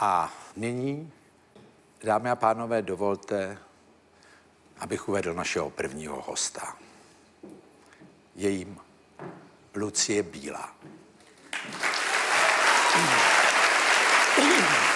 A nyní, dámy a pánové, dovolte, abych uvedl našeho prvního hosta. Je jim Lucie Bílá. On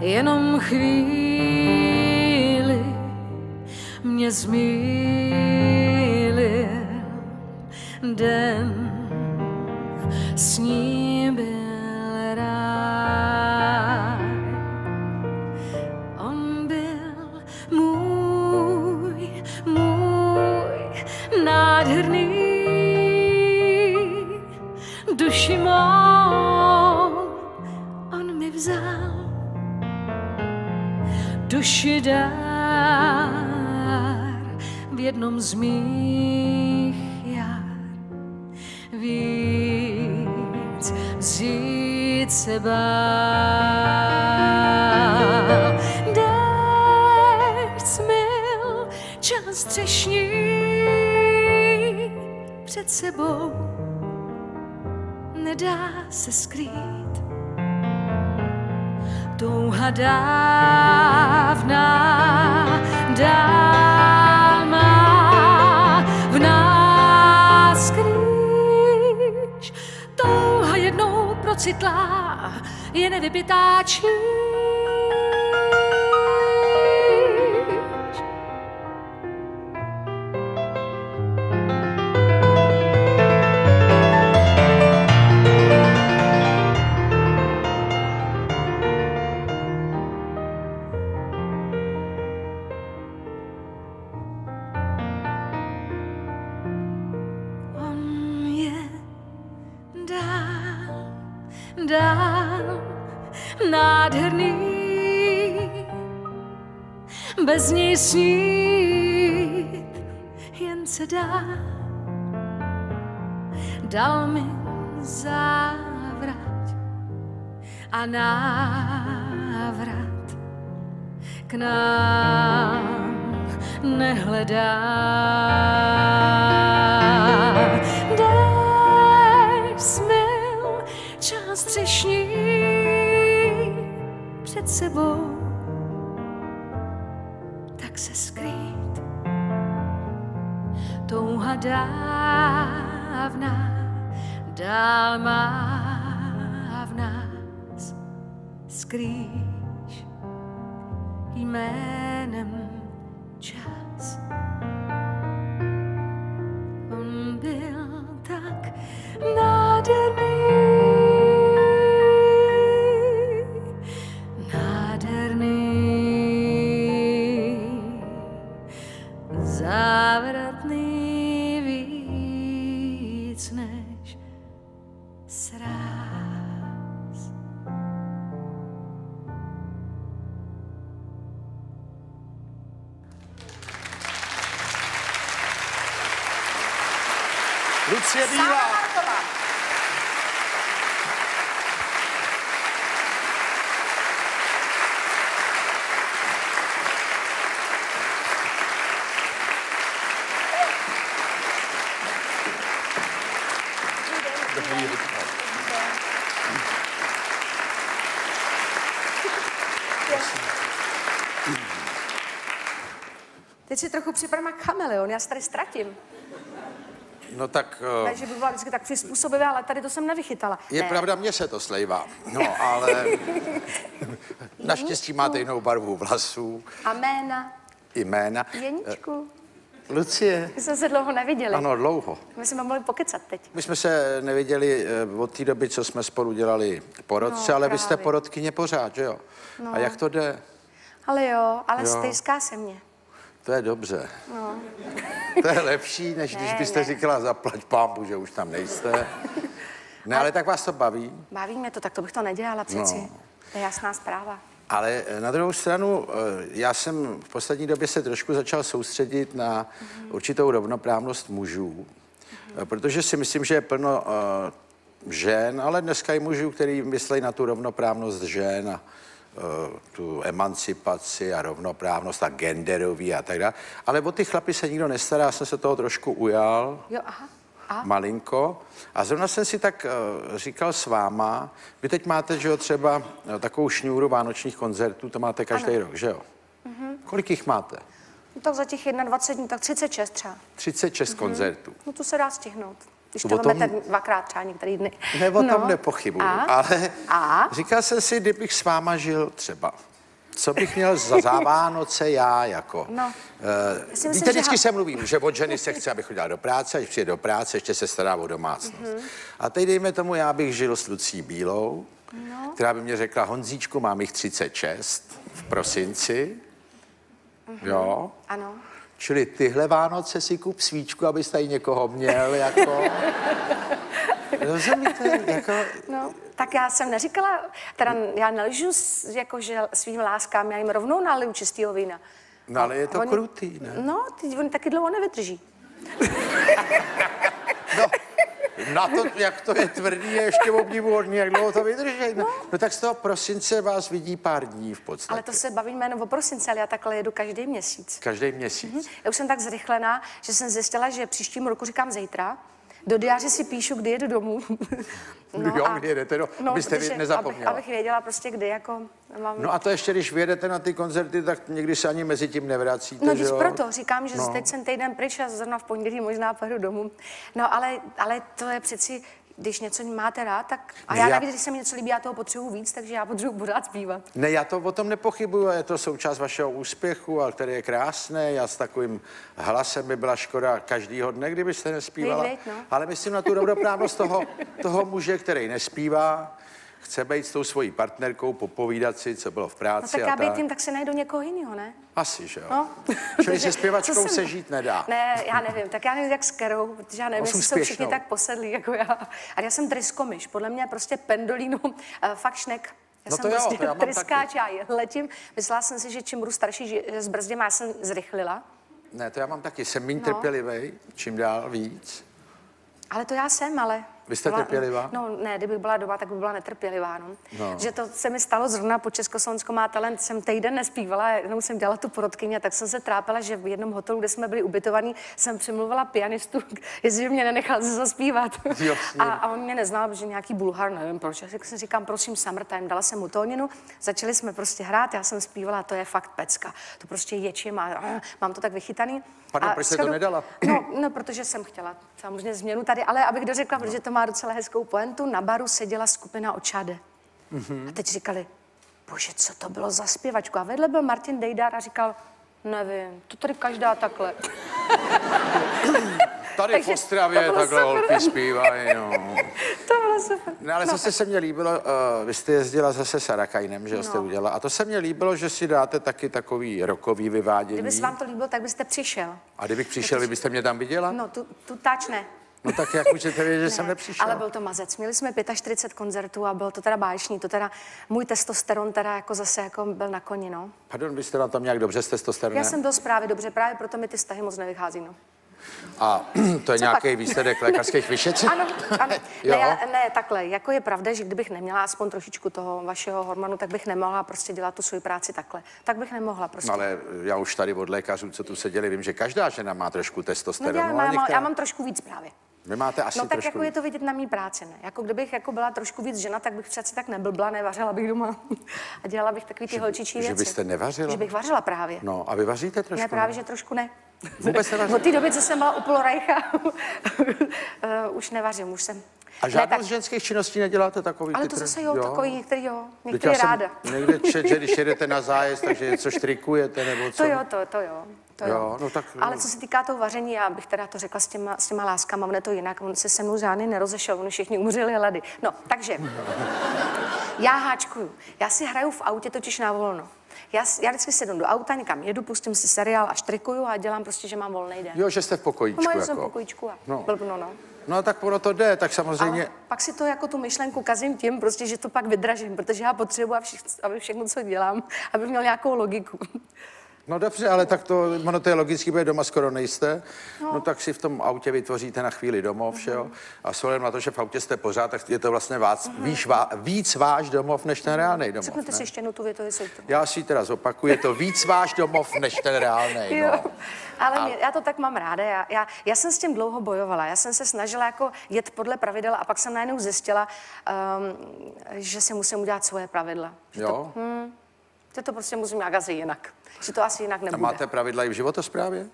Jenom chvíli mě zmýlil den, s duši dár v jednom z mých jar. Víc vzít se bál. Smil čas třešní před sebou nedá se skrýt. Touha dávná, dál má v nás skrýš. Touha jednou procitlá je nevypitá číš. Dál, dál nádherný. Bez něj snít jen se dá. Dal mi závrat a návrat k nám nehledá. Touha Teď si trochu připadám jak chameleon, já se tady ztratím. No tak Ne, eh, že by byla vždycky tak přizpůsobivá, ale tady to jsem nevychytala. je ne. pravda, mně se to slejvá. No, ale naštěstí máte jinou barvu vlasů A jména? i jména. Jeničku. Lucie. My jsme se dlouho neviděli. Ano, dlouho. My jsme mohli pokecat teď. My jsme se neviděli eh, od té doby, co jsme spolu dělali porodce, No, ale vy jste právě. porodkyně pořád, že jo? No. A jak to jde? Ale jo, ale Jo. stejská se mě. To je dobře. To je lepší, než když No. Ne, byste ne. říkala zaplať pámbu, že už tam nejste. Ne, ale tak vás to baví. Baví mě to, tak to bych to nedělala přeci. No. To je jasná zpráva. Ale eh, na druhou stranu, eh, já jsem v poslední době se trošku začal soustředit na určitou rovnoprávnost mužů, eh, protože si myslím, že je plno eh, žen, ale dneska i mužů, který myslí na tu rovnoprávnost žen a tu emancipaci a rovnoprávnost a genderový a tak dále. Ale o ty chlapy se nikdo nestará, já jsem se toho trošku ujal Jo, aha. A? malinko. A zrovna jsem si tak uh, říkal s váma, vy teď máte, že jo, třeba uh, takovou šňůru vánočních koncertů, to máte každý Ano. rok, že jo? Mhm. Kolik jich máte? No, tak za těch 21 dní, tak 36 třeba. 36 koncertů. No to se dá stihnout. Když to tom- dvakrát třeba některý dny. Ne, o tom No. nepochybuju, A? ale A? říkal jsem si, kdybych s váma žil třeba, co bych měl za, za Vánoce já jako? No. Uh, myslím, víte, že vždycky ha- se mluvím, že od ženy se chce, aby chodila do práce, a když přijde do práce, ještě se stará o domácnost. Mhm. A teď dejme tomu, já bych žil s Lucí Bílou, No. která by mě řekla, Honzíčku, mám jich 36 v prosinci. Mhm. Jo. Ano. Čili tyhle Vánoce si kup svíčku, abys tady někoho měl, jako... Rozumíte? Jako, No, tak já jsem neříkala, teda já nelžu s- jako, že svým láskám, já jim rovnou naliju čistýho vína. no ale je to Oni- krutý, ne? No, teď oni taky dlouho nevydrží. Na to, jak to je tvrdý, je ještě obdivuhodný, jak dlouho to vydrží. No. no tak z toho prosince vás vidí pár dní v podstatě. Ale to se bavíme jenom o prosinci, ale já takhle jedu každý měsíc. Každý měsíc. Hm? Já už jsem tak zrychlená, že jsem zjistila, že příštím roku říkám zítra. Do diáře si píšu, kdy jedu domů. Jo, kdy jedete, no, abyste protože- nezapomněla. Abych, abych věděla prostě, kdy jako mám... No a to ještě, když vyjedete na ty koncerty, tak někdy se ani mezi tím nevracíte, No, když proto říkám, že No. no. teď jsem týden pryč a zrovna v pondělí možná pojedu domů. No, ale, ale to je přeci, když něco máte rád, tak... A Ne, já, já- navíc, když se mi něco líbí, já toho potřebuji víc, takže já potřebuji pořád zpívat. Ne, já to o tom nepochybuju, je to součást vašeho úspěchu, a který je krásný. Já s takovým hlasem by byla škoda každýho dne, kdybyste nespívala. Viď, viď, no. Ale myslím na tu rovnoprávnost toho, toho muže, který nespívá, chce být s tou svojí partnerkou, popovídat si, co bylo v No práci tak a já tak. být tím, tak si najdu někoho jiného, ne? Asi, že jo? No. Čili se zpěvačkou jsem- se žít nedá. Ne, já nevím, tak já nevím, jak s Kerou, protože já nevím, No, jestli jsou všichni tak posedlí jako já. A já jsem tryskomiš, podle mě prostě pendolino, uh, fakt šnek. Já No jsem to jo, prostě to já tryskáč, já letím. Myslela jsem si, že čím budu starší, že zbrzdím, já jsem zrychlila. Ne, to já mám taky. Jsem méně No. trpělivý, čím dál víc. Ale to já jsem, ale... Vy jste byla- trpělivá? No ne, kdybych byla doma, tak bych byla netrpělivá, no. No. Že to se mi stalo zrovna po Československu má talent, jsem týden nespívala, jenom jsem dělala tu porodkyně, tak jsem se trápila, že v jednom hotelu, kde jsme byli ubytovaní, jsem přemluvila pianistu, jestli by mě nenechal zaspívat. Jasně. A, a on mě neznal, že nějaký bulhar, nevím proč. Já si říkám, prosím, summertime, dala jsem mu tóninu, začali jsme prostě hrát, já jsem zpívala, to je fakt pecka. To prostě ječím a a mám to tak vychytaný. Pardon, A proč jste to nedala? No, no, protože jsem chtěla samozřejmě změnu tady, ale abych dořekla, protože to má docela hezkou poentu, na baru seděla skupina Očade. Mhm. A teď říkali, bože, co to bylo za zpěvačku? A vedle byl Martin Dejdar a říkal, nevím, to tady každá takhle. Tady Takže v Ostravě takhle super. holky zpívají, no. To super. Ne, ale zase se mně líbilo, uh, vy jste jezdila zase s Arakajnem, že no. jste No. udělala. A to se mně líbilo, že si dáte taky takový rokový vyvádění. Kdyby se vám to líbilo, tak byste přišel. A kdybych přišel, vy byste mě tam viděla? No, No, tu, tu táč ne. no tak jak můžete vědět, že jsem Ne, nepřišel? Ale byl to mazec. Měli jsme 45 koncertů a bylo to teda báječný. To teda, můj testosteron teda jako zase jako byl na koni, no. Pardon, vy jste na tom nějak dobře s testosteronem? Já jsem byl právě dobře, právě proto mi ty vztahy moc nevychází, no. A to je nějaký výsledek lékařských vyšetření? Ano, ano. Ne, já, ne, takhle. Jako je pravda, že kdybych neměla aspoň trošičku toho vašeho hormonu, tak bych nemohla prostě dělat tu svoji práci takhle. Tak bych nemohla prostě. No, ale já už tady od lékařů, co tu seděli, vím, že každá žena má trošku No, testosteronu. já, ale mám, některá- já mám trošku víc právě. Vy máte asi No tak trošku jako je to vidět na mý práci, ne? Jako kdybych jako byla trošku víc žena, tak bych přece tak neblbla, nevařila bych doma a dělala bych takový ty holčičí že věci. byste nevařila? Že bych vařila právě. No, a vy vaříte trošku? Ne, právě, že trošku ne. Vůbec nevaříte? Od té doby, co jsem byla u Polorajcha, uh, už nevařím, už jsem... A žádnou tak- z ženských činností neděláte takový Ale to zase jo, takový některý jo, některý ráda. Někde čet, že když jedete na zájezd, takže něco štrikujete nebo co? To jo, to, to jo. To Jo, no tak- Ale co se týká toho vaření, já bych teda to řekla s těma, s těma láskama, on je to jinak, on se se mnou žádný nerozešel, oni všichni umřeli hlady. No, takže, já háčkuju. Já si hraju v autě totiž na volno. Já, já vždycky sednu do auta, někam jedu, pustím si seriál a štrikuju a dělám prostě, že mám volný den. Jo, že jste v pokojíčku. No, jako. jsem v pokojíčku a No. no. blbno, no. no tak ono to jde, tak samozřejmě... Ale pak si to jako tu myšlenku kazím tím, prostě, že to pak vydražím, protože já potřebuji, aby všechno, co dělám, aby měl nějakou logiku. No dobře, ale tak to, ono to je logicky, protože doma skoro nejste, no. no tak si v tom autě vytvoříte na chvíli domov, že jo? A s na to, že v autě jste pořád, tak je to vlastně vás, víš, vá, víc váš domov, než ten reálný domov. Řekněte si Ne? ještě jednou tu větu, jestli to... Já si ji teda zopakuju, je to víc váš domov, než ten reálný. Jo, No. ale mě, já to tak mám ráda. Já, já, já jsem s tím dlouho bojovala. Já jsem se snažila jako jet podle pravidel a pak jsem najednou zjistila, um, že si musím udělat svoje pravidla. Že to, Jo? Že to prostě musím nějak asi jinak. Že to asi jinak A nebude. máte pravidla i v životosprávě?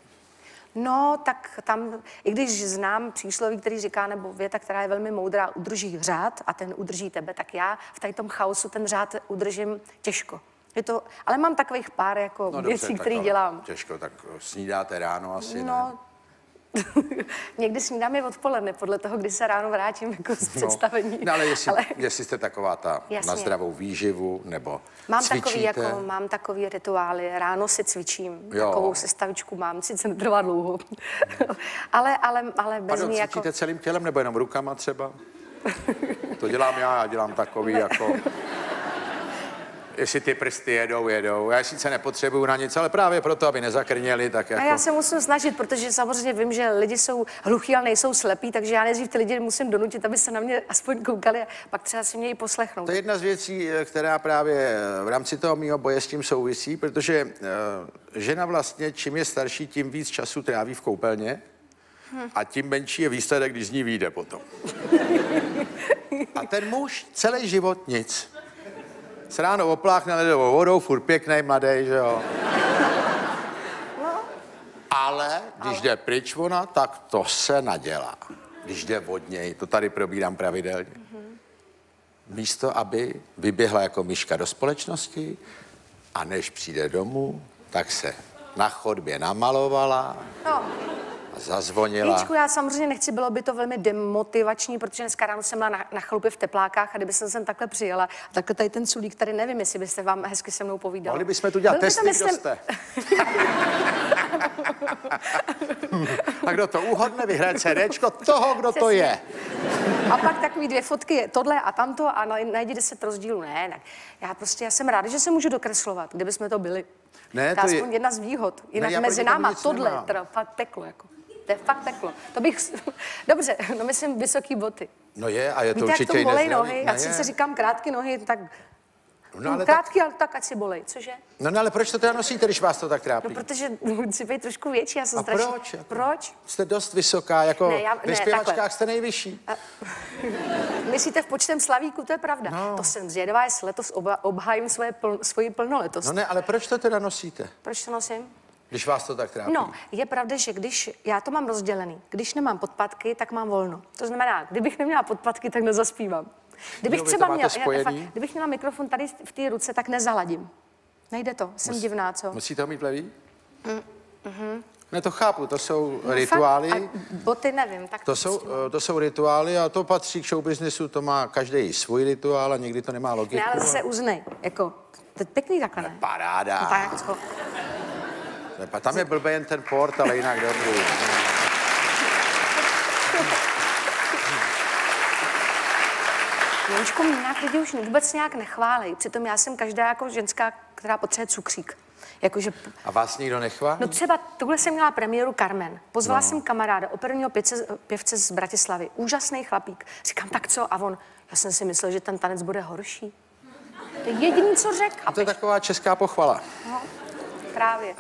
No, tak tam, i když znám přísloví, který říká, nebo věta, která je velmi moudrá, udrží řád a ten udrží tebe, tak já v tady tom chaosu ten řád udržím těžko. Je to, ale mám takových pár jako no, věcí, které dělám. Těžko, tak snídáte ráno asi, ne? No, někdy snídám je odpoledne, podle toho, kdy se ráno vrátím jako z představení. No, ale jestli, ale... jestli jste taková ta Jasně. na zdravou výživu, nebo Mám cvičíte, takový, jako, mám takový rituály, ráno si cvičím, Jo. takovou sestavičku mám, sice netrvá dlouho, ale, ale, ale bez Pardon, ní cvičíte jako... celým tělem nebo jenom rukama třeba? To dělám já, já dělám takový jako... Jestli ty prsty jedou, jedou. Já sice nepotřebuju na nic, ale právě proto, aby nezakrněli, tak A jako... já se musím snažit, protože samozřejmě vím, že lidi jsou hluchí, ale nejsou slepí, takže já nejdřív ty lidi musím donutit, aby se na mě aspoň koukali a pak třeba si mě i poslechnout. To je jedna z věcí, eh, která právě v rámci toho mého boje s tím souvisí, protože uh, žena vlastně, čím je starší, tím víc času tráví v koupelně a tím menší je výsledek, když z ní vyjde potom. A ten muž celý život nic. Se ráno opláchne ledovou vodou, furt pěkný, mladý, že jo. Ale když jde pryč ona, tak to se nadělá. Když jde od něj, to tady probírám pravidelně místo, aby vyběhla jako myška do společnosti a než přijde domů, tak se na chodbě namalovala No, zazvonila. Jíčku, já samozřejmě nechci, bylo by to velmi demotivační, protože dneska ráno jsem byla na, na chalupě v teplákách a kdyby jsem sem takhle přijela, a takhle tady ten sulík tady nevím, jestli byste vám hezky se mnou povídali. Mohli bychom tu dělat by testy, kdo jste. a kdo to uhodne, vyhraje CDčko toho, kdo to Přesně. je. A pak takový dvě fotky, tohle a tamto a naj- najdi deset rozdílů. Ne, ne. Já prostě, já jsem ráda, že se můžu dokreslovat, kdyby jsme to byli. Ne, to je to aspoň jedna z výhod. Jinak já mezi náma tohle, fakt peklo, jako. To je fakt peklo. To bych, dobře, no myslím vysoký boty. No je, a je to Víte, jak určitě to i bolej nohy? No Já si říkám krátké nohy, tak No, ale tak, krátký, ale tak ať si bolej, cože? no, no ale proč to teda nosíte, když vás to tak No, trápí? protože chci být trošku větší, já jsem A strašně... proč? Jako? Proč? Jste dost vysoká, jako Ne, já- ve ne, zpěvačkách jste nejvyšší. Myslíte v počtem slavíků, to je pravda. No. To jsem zvědavá, jestli letos oba, obhájím svoje pl, svoji plnoletost. No ne, ale proč to teda nosíte, Proč to nosím? Když vás to tak trápí? No, je pravda, že když, já to mám rozdělený, když nemám podpatky, tak mám volno. To znamená, kdybych neměla podpatky, tak nezaspívám. Kdybych Jo, to třeba měla, spojený? fakt, kdybych měla mikrofon tady v té ruce, tak nezaladím. Nejde to, jsem divná, co? Musíte ho mít levý? Ne, to chápu, to jsou No, rituály. Fakt, a boty nevím, tak To jsou, eh, to jsou rituály a to patří k showbiznesu, to má každý svůj rituál a někdy to nemá logiku. Ne, ale zase uznej, jako, to je pěkný takhle, ne? Paráda. No, tak, co? Ne, Tam je blbý jen ten port, ale jinak dobrý. Joničko, mě nějak lidi už vůbec nějak nechválej. Přitom já jsem každá jako ženská, která potřebuje cukřík. Jakože, A vás nikdo nechválí? no třeba tuhle jsem měla premiéru Carmen. Pozvala no. jsem kamaráda, operního pěvce, pěvce z Bratislavy. Úžasný chlapík. Říkám, tak co? A on, já jsem si myslel, že ten tanec bude horší. To je jediný, co řekl. A to je taková česká pochvala. Právě.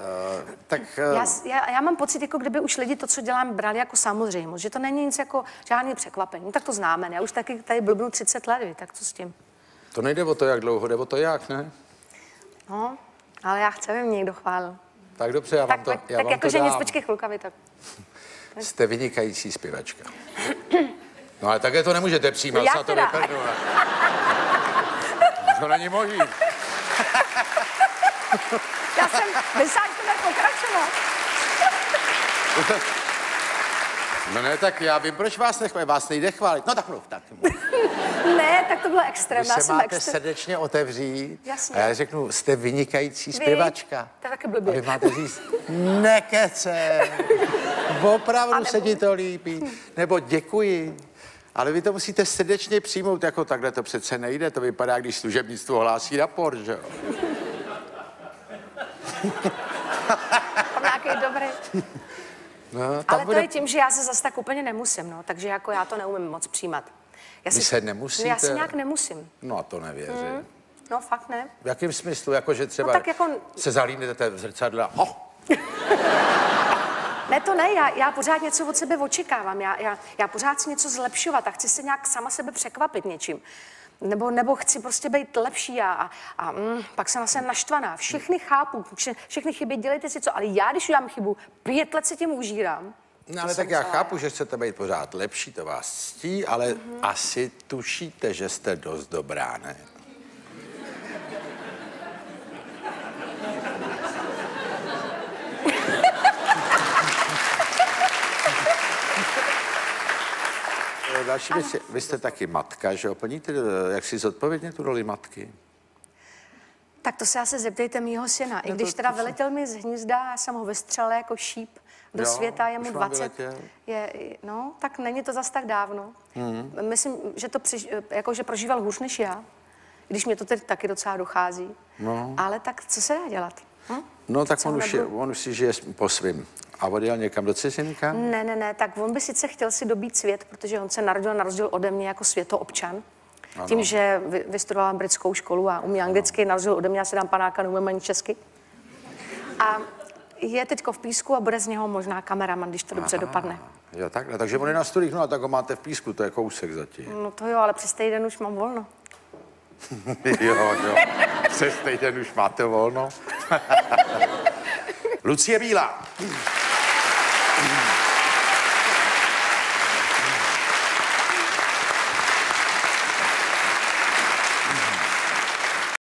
Tak Já, eh, s- já, já mám pocit, jako kdyby už lidi to, co dělám, brali jako samozřejmost, že to není nic jako žádný překvapení. Tak to známe, ne? Já už taky tady blbnu 30 let, tak co s tím? to nejde o to, jak dlouho, jde o to, jak, ne? No, ale já chci, aby mě někdo chválil. Tak dobře, já Tak, vám to, tak, já tak vám jako, to že nic, dám. počkej chvilka, vy tak. Jste vynikající zpěvačka. No ale také to nemůžete přijímat, Já na to ne? To není možný. Já jsem, vy sám chceme pokračovat. No ne, tak já vím, proč vás nechválit. Vás nejde chválit. No tak mluv, tak mluv. Ne, tak to bylo extrém. Vy Já se jsem máte extrém. srdečně otevřít. Jasně. A já řeknu, jste vynikající zpěvačka. To je taky A blbě. vy máte říct, nekece, opravdu nebo- se ti to líbí, nebo děkuji. Ale vy to musíte srdečně přijmout, jako takhle to přece nejde. To vypadá, když služebnictvo hlásí raport, že jo? Tam nějaký dobrý. No, Ale to je tím, že já se zase tak úplně nemusím, no, takže jako já to neumím moc přijímat. Já Vy se nemusíte? No, já si nějak nemusím. No a to nevěřím. No fakt ne. V jakém smyslu? Jako, že třeba No tak jako- se zalínete v zrcadle a ho, Ne, to ne, já, já pořád něco od sebe očekávám, já, já, já pořád chci něco zlepšovat a chci se nějak sama sebe překvapit něčím. Nebo, nebo chci prostě být lepší a, a, a mm, pak jsem zase naštvaná. Všechny chápu, vše, všechny chyby dělejte si co, ale já, když udělám chybu, pět let se tím užírám. No, ale tak já chápu, že chcete být pořád lepší, to vás ctí, ale mm-hmm. asi tušíte, že jste dost dobrá, ne? Eh, Další věc vy jste taky matka, že jo? Plníte jak si zodpovědně tu roli matky? Tak to se asi zeptejte mýho syna. I No když teda vyletěl mi z hnízda, já jsem ho vystřelila jako šíp do Jo, světa, je mu už vám 20. vyletěl? Je, no, tak není to zas tak dávno. Mhm. Myslím, že to při, jako, že prožíval hůř než já, když mě to tedy taky docela dochází. No. Ale tak co se dá dělat? Hm? No tak on už, je, on už si žije po svým. A odjel někam do cizinka? Ne, ne, ne, tak on by sice chtěl si dobít svět, protože on se narodil na rozdíl ode mě jako světoobčan. Ano. Tím, že vy- vystudoval britskou školu a umí anglicky, na rozdíl ode mě, já si dám panáka, neumím ani česky. A je teďko v písku a bude z něho možná kameraman, když to dobře dopadne. Jo, takhle. Takže on je na studiích, no a tak ho máte v písku, to je kousek zatím. No to jo, ale přes týden už mám volno. jo, jo. Přes týden už máte volno. Lucie Bílá.